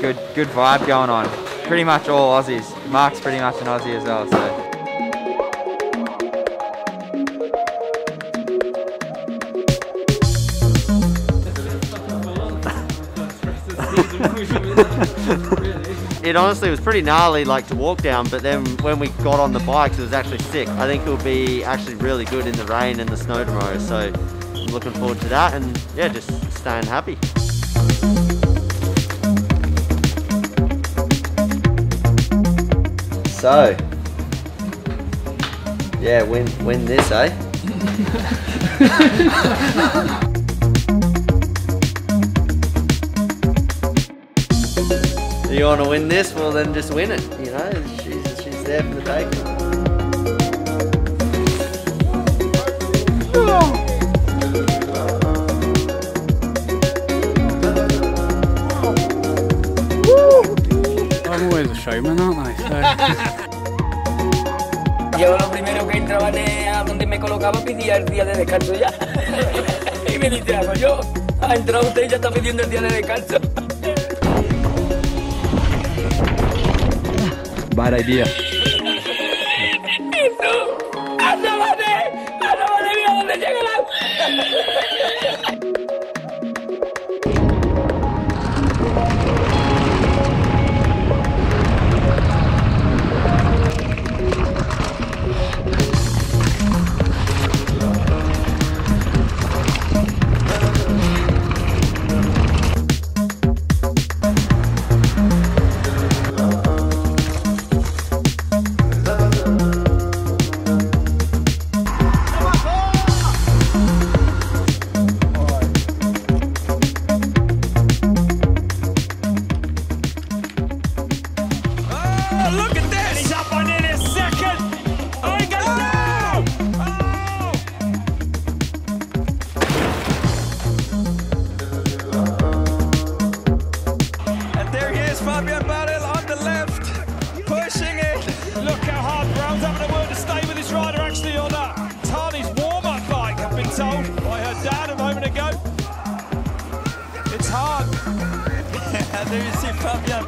Good, good vibe going on. Pretty much all Aussies. Mark's pretty much an Aussie as well, so. it honestly was pretty gnarly like to walk down but then when we got on the bikes it was actually sick i think it'll be actually really good in the rain and the snow tomorrow so i'm looking forward to that and yeah just staying happy so yeah win win this eh you want to win this, well then just win it. You know, she's she's there for the taking. I'm always a showman, aren't I? So. Yo lo primero que entraba a donde me colocaba pedía el día de descanso ya. y me dice algo, yo, ha entrado usted y ya está pidiendo el día de descanso. Bad idea. y tú, ¡Ándale! ¡Ándale! ¡Mira dónde llega el Fabien Barel on the left, pushing it. Look how hard Brown's having a word to stay with his rider actually on that Tahnée's warm-up bike, I've been told by her dad a moment ago. It's hard. and there you see Fabian